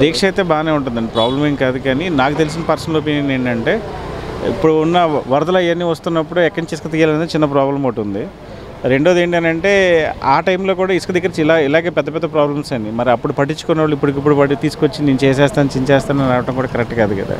దీక్ష అయితే బాగానే ఉంటుందండి. ప్రాబ్లం ఏం కాదు కానీ నాకు తెలిసిన పర్సనల్ ఒపీనియన్ ఏంటంటే ఇప్పుడు ఉన్న వరదలు అవన్నీ వస్తున్నప్పుడు ఎక్కడి నుంచి ఇసుక తీయాలనేది చిన్న ప్రాబ్లం ఒకటి ఉంది. రెండోది ఏంటంటే ఆ టైంలో కూడా ఇసుక దగ్గర ఇలా ఇలాగే పెద్ద పెద్ద ప్రాబ్లమ్స్ అండి. మరి అప్పుడు పట్టించుకునే వాళ్ళు ఇప్పటికిప్పుడు పడి తీసుకొచ్చి నేను చేసేస్తాను చించేస్తాను అని అనడం కూడా కరెక్ట్ కాదు కదా.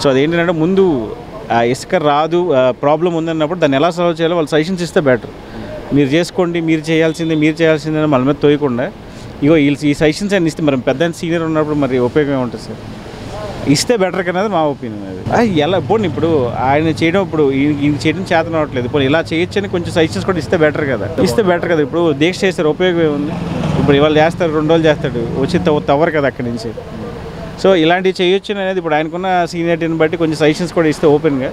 సో అదేంటంటే ముందు ఆ ఇసుక రాదు ప్రాబ్లం ఉందన్నప్పుడు దాన్ని ఎలా సాల్వ్ చేయాలో వాళ్ళు సజెషన్స్ ఇస్తే బెటర్ మీరు చేసుకోండి మీరు చేయాల్సిందే మీరు చేయాల్సిందే అని మీద తోయకుండా ఇగో వీళ్ళు ఈ సజెషన్స్ అన్ని ఇస్తే మరి పెద్ద సీనియర్ ఉన్నప్పుడు మరి ఉపయోగం ఉంటుంది సార్? ఇస్తే బెటర్ కనేది మా ఒపీనియన్ అది. ఎలా పోనీ ఇప్పుడు ఆయన చేయడం ఇప్పుడు ఈయన చేయడం చేతన అవ్వట్లేదు పోనీ ఇలా చేయొచ్చని కొంచెం సజెషన్స్ కూడా ఇస్తే బెటర్ కదా. ఇస్తే బెటర్ కదా. ఇప్పుడు దీక్ష చేస్తారు ఉపయోగం ఏముంది? ఇప్పుడు ఇవాళ చేస్తారు రెండు రోజులు చేస్తాడు. వచ్చి తవ్వరు కదా అక్కడి నుంచి. సో ఇలాంటివి చేయొచ్చు అనేది ఇప్పుడు ఆయనకున్న సీనియారిటీని బట్టి కొంచెం సజెషన్స్ కూడా ఇస్తే ఓపెన్గా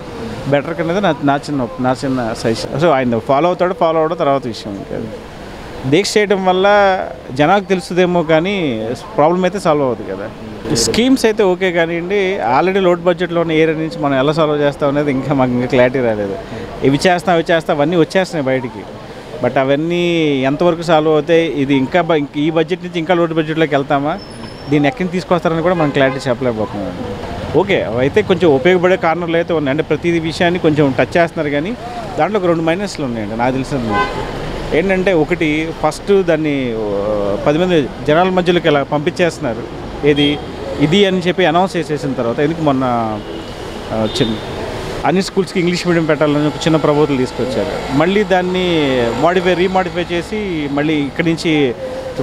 బెటర్ కనేది నా నా చిన్న నా చిన్న సజెషన్ సో ఆయన ఫాలో అవుతాడు ఫాలో అవడం తర్వాత విషయం. ఇంకా అది. దీక్ష చేయడం వల్ల జనాలకు తెలుస్తుందేమో కానీ ప్రాబ్లం అయితే సాల్వ్ అవుతుంది కదా. స్కీమ్స్ అయితే ఓకే కానివ్వండి ఆల్రెడీ లోడ్ బడ్జెట్లో ఉన్న ఏరియా నుంచి మనం ఎలా సాల్వ్ చేస్తాం అనేది ఇంకా మాకు ఇంకా క్లారిటీ రాలేదు. ఇవి చేస్తాం అవి చేస్తాం అవన్నీ వచ్చేస్తున్నాయి బయటికి. బట్ అవన్నీ ఎంతవరకు సాల్వ్ అవుతాయి ఇది ఇంకా ఈ బడ్జెట్ నుంచి ఇంకా లోడ్ బడ్జెట్లోకి వెళ్తామా? దీన్ని ఎక్కడికి తీసుకొస్తారని కూడా మనం క్లారిటీ చెప్పలేకపోతున్నాం. ఓకే అయితే కొంచెం ఉపయోగపడే కార్నర్లు అయితే ఉన్నాయి. అంటే ప్రతి విషయాన్ని కొంచెం టచ్ చేస్తున్నారు కానీ దాంట్లో ఒక రెండు మైనస్లు ఉన్నాయండి. నాకు తెలిసిన ఏంటంటే ఒకటి ఫస్ట్ దాన్ని పది మంది జనాల మధ్యలోకి ఇలా పంపించేస్తున్నారు. ఏది? ఇది అని చెప్పి అనౌన్స్ చేసేసిన తర్వాత ఎందుకు మొన్న చిన్న అన్ని స్కూల్స్కి ఇంగ్లీష్ మీడియం పెట్టాలని ఒక చిన్న ప్రబోధులు తీసుకొచ్చారు. మళ్ళీ దాన్ని మాడిఫై రీమాడిఫై చేసి మళ్ళీ ఇక్కడి నుంచి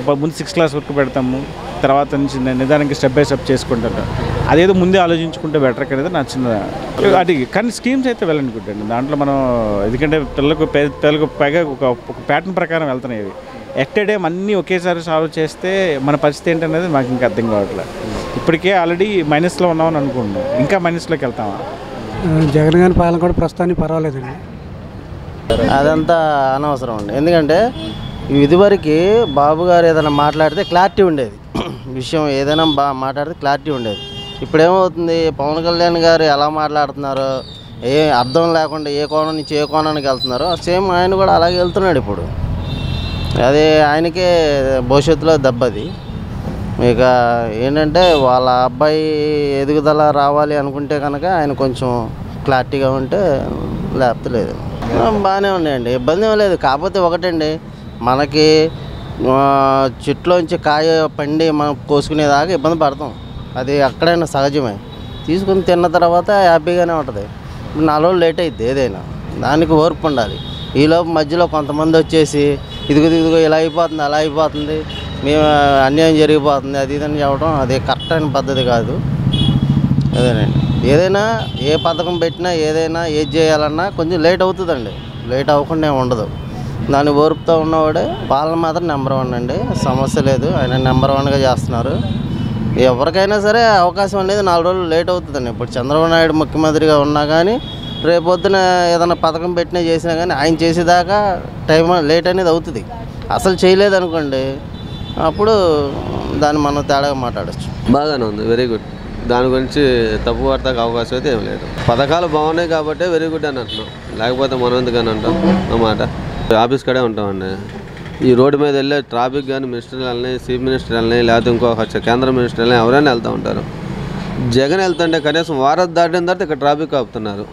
ముందు సిక్స్ క్లాస్ వరకు పెడతాము. తర్వాత నుంచి ని- నిదానంగా స్టెప్ బై స్టెప్ చేసుకుంటారు. అదేదో ముందే ఆలోచించుకుంటే బెటర్ అనేది నా చిన్న అది కానీ స్కీమ్స్ అయితే అండి. దాంట్లో మనం ఎందుకంటే పిల్లలకు పే- పిల్లలకు పైగా ఒక ఒక ప్యాటర్న్ ప్రకారం వెళ్తున్నాయి ఇవి ఎట్ అన్నీ ఒకేసారి సాల్వ్ చేస్తే మన పరిస్థితి ఏంటనేది మాకు ఇంకా అర్థం కావట్లేదు ఇప్పటికే ఆల్రెడీ మైనస్లో ఉన్నామని అనుకుంటున్నాం. ఇంకా మైనస్లోకి వెళ్తామా? జగన్ గారి పాలన కూడా ప్రస్తుతానికి పర్వాలేదండి. అదంతా అనవసరం అండి. ఎందుకంటే ఇదివరకు బాబు గారు ఏదైనా మాట్లాడితే క్లారిటీ ఉండేది. విషయం ఏదైనా బా మాట్లాడితే క్లారిటీ ఉండేది. ఇప్పుడేమవుతుంది? పవన్ కళ్యాణ్ గారు ఎలా మాట్లాడుతున్నారో ఏ అర్థం లేకుండా ఏ కోణం నుంచి ఏ కోణానికి వెళ్తున్నారో సేమ్ ఆయన కూడా అలాగే వెళ్తున్నాడు ఇప్పుడు. అది ఆయనకే భవిష్యత్తులో దెబ్బది ఇక ఏంటంటే వాళ్ళ అబ్బాయి ఎదుగుదల రావాలి అనుకుంటే కనుక ఆయన కొంచెం క్లారిటీగా ఉంటే లేపలేదు బాగానే ఉన్నాయండి. ఇబ్బంది లేదు. కాకపోతే ఒకటండి మనకి చెట్లోంచి కాయ పండి మనం కోసుకునేదాకా ఇబ్బంది పడతాం. అది ఎక్కడైనా సహజమే. తీసుకుని తిన్న తర్వాత హ్యాపీగానే ఉంటుంది. ఇప్పుడు నాలుగు లేట్ అవుతుంది ఏదైనా. దానికి ఓర్పు ఉండాలి. ఈలోపు మధ్యలో కొంతమంది వచ్చేసి ఇదిగో ఇదిగో ఇలా అయిపోతుంది అలా అయిపోతుంది. మేము అన్యాయం జరిగిపోతుంది అది ఇదని చెప్పడం అది కరెక్ట్ అయిన పద్ధతి కాదు. అదేనండి. ఏదైనా ఏ పథకం పెట్టినా ఏదైనా ఏది చేయాలన్నా కొంచెం లేట్ అవుతుందండి. లేట్ అవ్వకుండా ఉండదు. దాన్ని ఓర్పుతో ఉన్నవాడే వాళ్ళని మాత్రం నెంబర్ వన్ అండి. సమస్య లేదు. ఆయన నెంబర్ వన్గా చేస్తున్నారు. ఎవరికైనా సరే అవకాశం అనేది నాలుగు రోజులు లేట్ అవుతుందండి. ఇప్పుడు చంద్రబాబు నాయుడు ముఖ్యమంత్రిగా ఉన్నా కానీ రేపొద్దున ఏదైనా పథకం పెట్టినా చేసినా కానీ ఆయన చేసేదాకా టైం లేట్ అనేది అవుతుంది. అసలు చేయలేదు అనుకోండి అప్పుడు దాన్ని మనం తేడాగా మాట్లాడచ్చు. బాగానే ఉంది. వెరీ గుడ్ దాని గురించి తప్పు పడతాక అవకాశం అయితే ఏం లేదు. పథకాలు బాగున్నాయి కాబట్టి వెరీ గుడ్ అని అంటున్నాం. లేకపోతే మనం ఎందుకని అంటాం? అన్నమాట. ఆఫీస్ కడే ఉంటామండి. ఈ రోడ్డు మీద వెళ్ళే ట్రాఫిక్ కానీ మినిస్టర్ వెళ్ళని చీఫ్ మినిస్టర్ వెళ్ళని లేకపోతే ఇంకొక కేంద్ర మినిస్టర్ వెళ్ళని ఎవరైనా వెళ్తూ ఉంటారు. జగన్ వెళ్తుంటే కనీసం వారం దాటిన తర్వాత ఇక్కడ ట్రాఫిక్ ఆపుతున్నారు.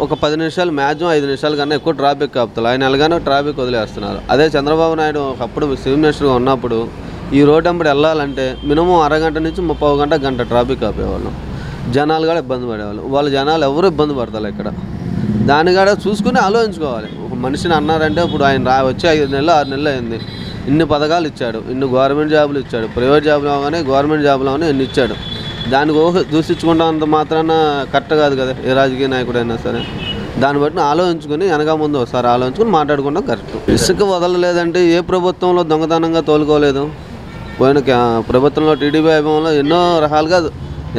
ఒక పది నిమిషాలు మ్యాక్సిమం ఐదు నిమిషాల కన్నా ఎక్కువ ట్రాఫిక్ ఆపుతారు. ఆయన వెళ్ళగానే ట్రాఫిక్ వదిలేస్తున్నారు. అదే చంద్రబాబు నాయుడు ఒకప్పుడు చీఫ్ మినిస్టర్గా ఉన్నప్పుడు ఈ రోడ్ అంబడి వెళ్ళాలంటే మినిమం అరగంట నుంచి ముప్పై గంట గంట ట్రాఫిక్ ఆపేవాళ్ళం. జనాలు కూడా ఇబ్బంది పడేవాళ్ళు. వాళ్ళ జనాలు ఎవరు ఇబ్బంది పడతారు ఇక్కడ? దాన్ని కూడా చూసుకుని ఆలోచించుకోవాలి. మనిషిని అన్నారంటే ఇప్పుడు ఆయన రా వచ్చి ఐదు నెలలు ఆరు నెలలు అయింది. ఇన్ని పథకాలు ఇచ్చాడు ఇన్ని గవర్నమెంట్ జాబులు ఇచ్చాడు ప్రైవేట్ జాబులు అవగానే గవర్నమెంట్ జాబులు అవగానే ఇన్ని ఇచ్చాడు. దానికి ఊహ దూషించుకుంటానంత మాత్రాన కరెక్ట్ కాదు కదా ఏ రాజకీయ నాయకుడైనా సరే. దాన్ని బట్టి ఆలోచించుకొని వెనక ముందు ఒకసారి ఆలోచించుకొని మాట్లాడుకుంటాం కరెక్ట్. ఇసుక వదలలేదంటే ఏ ప్రభుత్వంలో దొంగతనంగా తోలుకోలేదు? పోయిన ప్రభుత్వంలో టీడీపీ అభిమానులు ఎన్నో రకాలుగా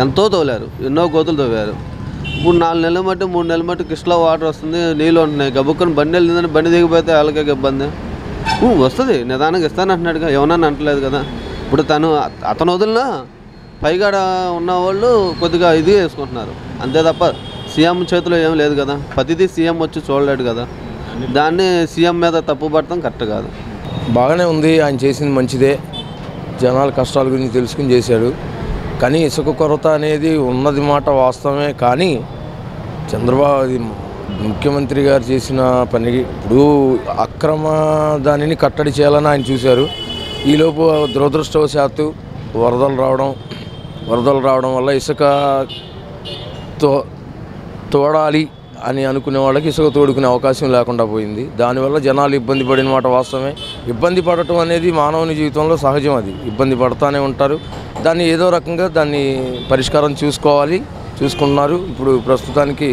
ఎంతో తోలారు ఎన్నో గోతులు తవ్వారు. ఇప్పుడు నాలుగు నెలల మట్టి మూడు నెలల మట్టి కృష్ణలో వాటర్ వస్తుంది నీళ్ళు ఉంటున్నాయి గబుక్కని బండి వెళ్ళిందని బండి దిగిపోతే వాళ్ళకే ఇబ్బంది. ఊ, వస్తుంది. నిదానంగా ఇస్తానంటున్నాడుగా ఏమన్నా అంటలేదు కదా. ఇప్పుడు తను అతను వదిలినా పైగా ఉన్న వాళ్ళు కొద్దిగా ఇది వేసుకుంటున్నారు. అంతే తప్ప సీఎం చేతిలో ఏం లేదు కదా. ప్రతిదీ సీఎం వచ్చి చూడలేడు కదా. దాన్ని సీఎం మీద తప్పు పడతాం కరెక్ట్ కాదు. బాగానే ఉంది. ఆయన చేసింది మంచిదే. జనాల కష్టాల గురించి తెలుసుకుని చేశాడు. కానీ ఇసుక కొరత అనేది ఉన్నది మాట వాస్తవమే. కానీ చంద్రబాబు అది ముఖ్యమంత్రి గారు చేసిన పని ఇప్పుడు అక్రమ దానిని కట్టడి చేయాలని ఆయన చూశారు. ఈలోపు దురదృష్టవశాత్తు వరదలు రావడం వరదలు రావడం వల్ల ఇసుక తో తోడాలి అని అనుకునే వాళ్ళకి ఇసుక తోడుకునే అవకాశం లేకుండా పోయింది. దానివల్ల జనాలు ఇబ్బంది పడిన మాట వాస్తవమే. ఇబ్బంది పడటం అనేది మానవుని జీవితంలో సహజం అది. ఇబ్బంది పడతానే ఉంటారు. దాన్ని ఏదో రకంగా దాన్ని పరిష్కారం చూసుకోవాలి చూసుకున్నారు ఇప్పుడు ప్రస్తుతానికి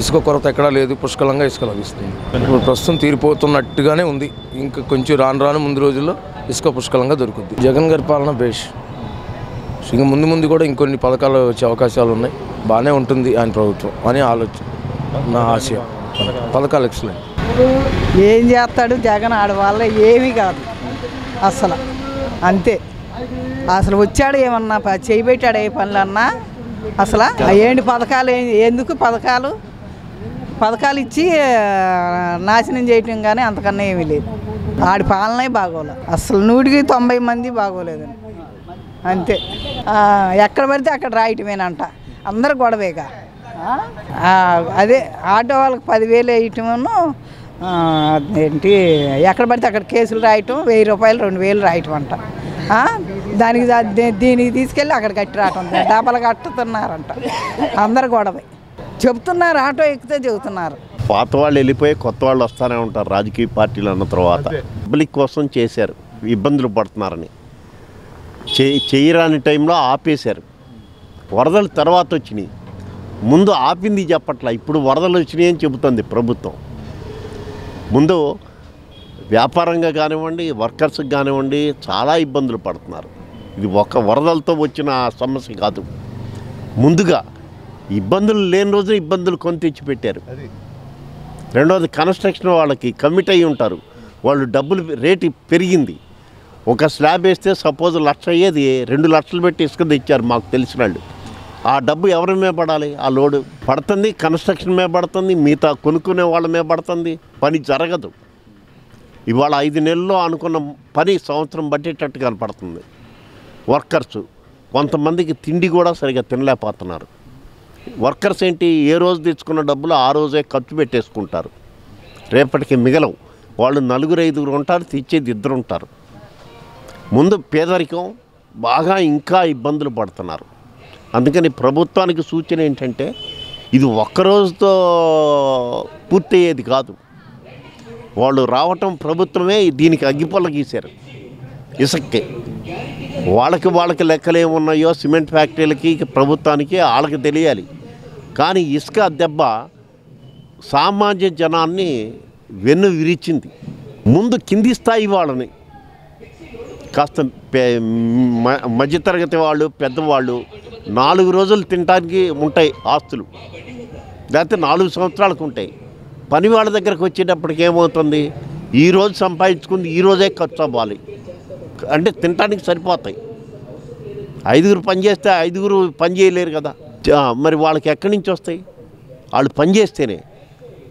ఇసుక కొరత ఎక్కడా లేదు పుష్కలంగా ఇసుక లభిస్తుంది. ఇప్పుడు ప్రస్తుతం తీరిపోతున్నట్టుగానే ఉంది. ఇంకా కొంచెం రాను రాను ముందు రోజుల్లో ఇసుక పుష్కలంగా దొరుకుద్ది. జగన్ గారి పాలన బేష్. ఇంకా ముందు ముందు కూడా ఇంకొన్ని పథకాలు వచ్చే అవకాశాలు ఉన్నాయి. బాగానే ఉంటుంది ఆయన ప్రభుత్వం అని ఆలోచన నా ఆశయం పథకాలు ఎక్సలెంట్ ఏం చేస్తాడు జగన్ ఆడవాళ్ళ ఏమీ కాదు. అసలు అంతే. అసలు వచ్చాడు ఏమన్నా ప- చేయబెట్టాడు ఏ పనులన్నా? అసలు? ఏంటి పథకాలు ఎందుకు పథకాలు? పథకాలు ఇచ్చి నాశనం చేయటం కానీ అంతకన్నా ఏమీ లేదు. ఆడి పాలనే బాగోలే. అసలు నూటికి తొంభై మంది బాగోలేదండి అంతే. ఎక్కడ పడితే అక్కడ రాయటమేనంట. అందరు గొడవేగా. అదే ఆటో వాళ్ళకి పదివేలు వేయటమును ఏంటి ఎక్కడ పడితే అక్కడ కేసులు రాయటం వెయ్యి రూపాయలు రెండు వేలు రాయటం అంట దానికి దీనికి తీసుకెళ్ళి అక్కడ కట్టి రావటం డబ్బలు కట్టుతున్నారంట. అందరు గొడవే. చెప్తున్నారు ఆటో ఎక్కితే చెబుతున్నారు. పాత వాళ్ళు వెళ్ళిపోయి కొత్త వాళ్ళు వస్తూనే ఉంటారు. రాజకీయ పార్టీలు అన్న తర్వాత పబ్లిక్ కోసం చేశారు. ఇబ్బందులు పడుతున్నారని. చే చేయరాని టైంలో ఆపేశారు. వరదలు తర్వాత వచ్చినాయి. ముందు ఆపింది చెప్పట్ల. ఇప్పుడు వరదలు వచ్చినాయి అని చెబుతుంది ప్రభుత్వం. ముందు వ్యాపారంగా కానివ్వండి వర్కర్స్కి కానివ్వండి చాలా ఇబ్బందులు పడుతున్నారు. ఇది ఒక వరదలతో వచ్చిన సమస్య కాదు. ముందుగా ఇబ్బందులు లేని రోజు ఇబ్బందులు కొని తెచ్చి పెట్టారు రెండవది కన్స్ట్రక్షన్ వాళ్ళకి కమిట్ అయి ఉంటారు. వాళ్ళు డబ్బులు రేటు పెరిగింది. ఒక స్లాబ్ వేస్తే సపోజ్ లక్ష అయ్యేది రెండు లక్షలు పెట్టి ఇసుక తెచ్చారు మాకు తెలిసిన వాళ్ళు. ఆ డబ్బు ఎవరి మీద పడాలి? ఆ లోడు పడుతుంది కన్స్ట్రక్షన్ మీద పడుతుంది మిగతా కొనుక్కునే వాళ్ళ మీద పడుతుంది. పని జరగదు. ఇవాళ ఐదు నెలల్లో అనుకున్న పని సంవత్సరం పట్టేటట్టు కనపడుతుంది. వర్కర్స్ కొంతమందికి తిండి కూడా సరిగా తినలేకపోతున్నారు. వర్కర్స్ ఏంటి? ఏ రోజు తెచ్చుకున్న డబ్బులు ఆ రోజే ఖర్చు పెట్టేసుకుంటారు. రేపటికి మిగలవు. వాళ్ళు నలుగురు ఐదుగురు ఉంటారు తెచ్చేది ఇద్దరు ఉంటారు. ముందు పేదరికం బాగా ఇంకా ఇబ్బందులు పడుతున్నారు. అందుకని ప్రభుత్వానికి సూచన ఏంటంటే ఇది ఒక్క రోజుతో పూర్తయ్యేది కాదు. వాళ్ళు రావటం ప్రభుత్వమే దీనికి అగ్గిపొల్ల గీశారు. ఇసుక్కి. వాళ్ళకి వాళ్ళకి లెక్కలు ఏమున్నాయో సిమెంట్ ఫ్యాక్టరీలకి ప్రభుత్వానికి వాళ్ళకి తెలియాలి. కానీ ఇసుక దెబ్బ సామాన్య జనాన్ని వెన్ను విరిచింది. ముందు కింది స్థాయి వాళ్ళని. కాస్త మ- మధ్యతరగతి వాళ్ళు పెద్దవాళ్ళు నాలుగు రోజులు తినడానికి ఉంటాయి ఆస్తులు. లేకపోతే నాలుగు సంవత్సరాలకు ఉంటాయి. పని వాళ్ళ దగ్గరకు వచ్చేటప్పటికి ఏమవుతుంది? ఈరోజు సంపాదించుకుంది ఈ రోజే ఖర్చు అవ్వాలి. అంటే తినడానికి సరిపోతాయి. ఐదుగురు పని చేస్తే ఐదుగురు పని చేయలేరు కదా. మరి వాళ్ళకి ఎక్కడి నుంచి వస్తాయి? వాళ్ళు పని చేస్తేనే.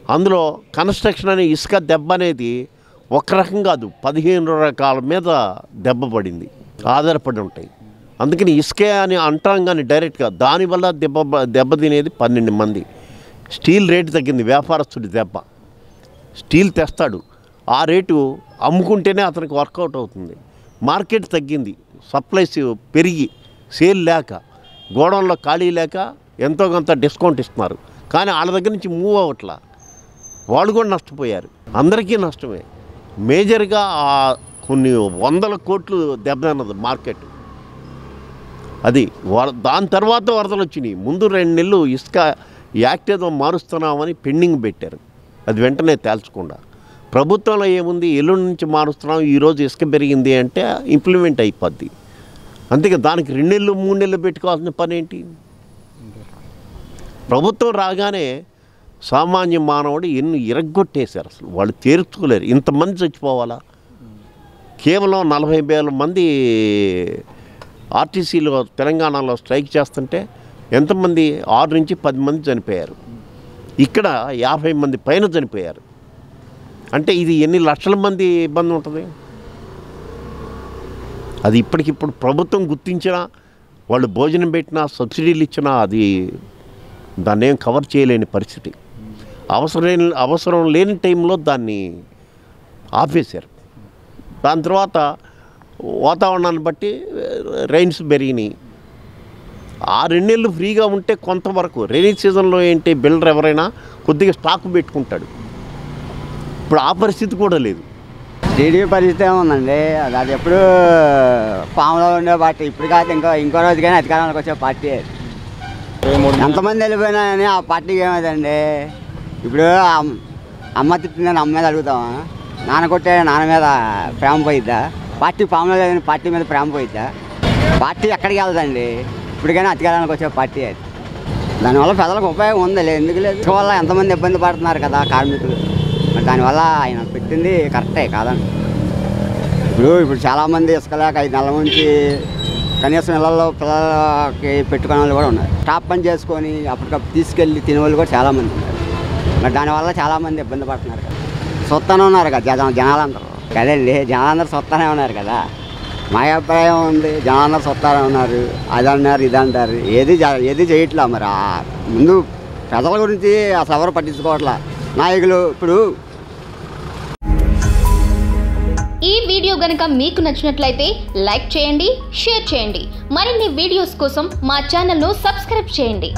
అందులో కన్స్ట్రక్షన్ అనే ఇసుక దెబ్బ అనేది ఒక రకం కాదు పదిహేను రకాల మీద దెబ్బ పడింది ఆధారపడి ఉంటాయి. అందుకని ఇసుకే అని అంటాం కానీ డైరెక్ట్గా దానివల్ల దెబ్బ దెబ్బ తినేది పన్నెండు మంది. స్టీల్ రేటు తగ్గింది వ్యాపారస్తుడి దెబ్బ. స్టీల్ తెస్తాడు. ఆ రేటు అమ్ముకుంటేనే అతనికి వర్కౌట్ అవుతుంది. మార్కెట్ తగ్గింది సప్లైస్ పెరిగి సేల్ లేక గోడౌన్లో ఖాళీ లేక ఎంతో కొంత డిస్కౌంట్ ఇస్తున్నారు. కానీ వాళ్ళ దగ్గర నుంచి మూవ్ అవ్వట్లా. వాళ్ళు కూడా నష్టపోయారు. అందరికీ నష్టమే. మేజర్గా ఆ కొన్ని వందల కోట్లు దెబ్బతిన్నది మార్కెట్. అది వర దాని తర్వాత వరదలు వచ్చినాయి. ముందు రెండు నెలలు ఇసుక యాక్ట్ ఏదో మారుస్తున్నామని పెండింగ్ పెట్టారు. అది వెంటనే తేల్చకుండా. ప్రభుత్వంలో ఏముంది? ఎల్లుండి నుంచి మారుస్తున్నాం ఈరోజు ఇసుక పెరిగింది అంటే ఇంప్లిమెంట్ అయిపోద్ది. అందుకే దానికి రెండేళ్ళు మూడు నెలలు పెట్టుకోవాల్సిన పని ఏంటి ప్రభుత్వం రాగానే సామాన్య మానవుడు ఎన్ని ఇరగ్గొట్టేశారు అసలు. వాళ్ళు తీర్చుకోలేరు ఇంతమంది చచ్చిపోవాలా? కేవలం నలభై వేల మంది ఆర్టీసీలో తెలంగాణలో స్ట్రైక్ చేస్తుంటే ఎంతమంది? ఆరు నుంచి పది మంది చనిపోయారు. ఇక్కడ యాభై మంది పైన చనిపోయారు. అంటే ఇది ఎన్ని లక్షల మంది ఇబ్బంది ఉంటుంది? అది ఇప్పటికిప్పుడు ప్రభుత్వం గుర్తించినా వాళ్ళు భోజనం పెట్టినా సబ్సిడీలు ఇచ్చినా అది దాన్ని ఏం కవర్ చేయలేని పరిస్థితి. అవసరం అవసరం లేని టైంలో దాన్ని ఆపేశారు. దాని తర్వాత వాతావరణాన్ని బట్టి రైన్స్ పెరిగినాయి ఆ రెండేళ్ళు ఫ్రీగా ఉంటే కొంతవరకు రైనీ సీజన్లో ఏంటి బిల్డర్ ఎవరైనా కొద్దిగా స్టాక్ పెట్టుకుంటాడు. ఇప్పుడు ఆ పరిస్థితి కూడా లేదు. టీడీపీ పరిస్థితి ఏముందండి? అది అది ఎప్పుడు పాములో ఉండే పార్టీ. ఇప్పుడు కాదు ఇంకో ఇంకో రోజు కానీ అధికారంలోకి వచ్చే పార్టీ ఎంతమంది వెళ్ళిపోయినా కానీ ఆ పార్టీకి ఏమైందండి? ఇప్పుడు అమ్- అమ్మ తిట్టిందని అమ్మ మీద అడుగుతామా నాన్న కొట్టే నాన్న మీద ప్రేమ పోయిద్దా? పార్టీ పాములో లేదని పార్టీ మీద ప్రేమ పోయిద్దా? పార్టీ ఎక్కడికి వెళ్దండి? ఇప్పటికైనా అధికారానికి వచ్చే పార్టీ అది. దానివల్ల ప్రజలకు ఉపయోగం ఉంది లేదు ఎందుకు లేదు? వల్ల ఎంతమంది ఇబ్బంది పడుతున్నారు కదా కార్మికులు. మరి దానివల్ల ఆయన పెట్టింది కరెక్టే కాదండి ఇప్పుడు ఇప్పుడు చాలామంది ఇసుక లేక ఐదు నెలల నుంచి కనీసం నెలల్లో పిల్లలకి పెట్టుకునే వాళ్ళు కూడా ఉన్నారు. టాప్ పని చేసుకొని అప్పటికప్పుడు తీసుకెళ్ళి తినే వాళ్ళు కూడా చాలామంది ఉన్నారు. మరి దానివల్ల చాలామంది ఇబ్బంది పడుతున్నారు కదా. సొత్తనే ఉన్నారు కదా జనాలందరూ. కదండి జనాలందరూ సొత్తనే ఉన్నారు కదా. మా అభిప్రాయం ఉంది. జనాన్న సొత్తానే ఉన్నారు అది అన్నారు ఇది అంటారు. ఏది ఏది చేయట్లా మరి? ముందు ప్రజల గురించి అసలు ఎవరు పట్టించుకోవట్లా? నాయకులు ఇప్పుడు ఈ వీడియో గనుక మీకు నచ్చినట్లయితే లైక్ చేయండి షేర్ చేయండి. మరిన్ని వీడియోస్ కోసం మా ఛానల్ను సబ్స్క్రైబ్ చేయండి.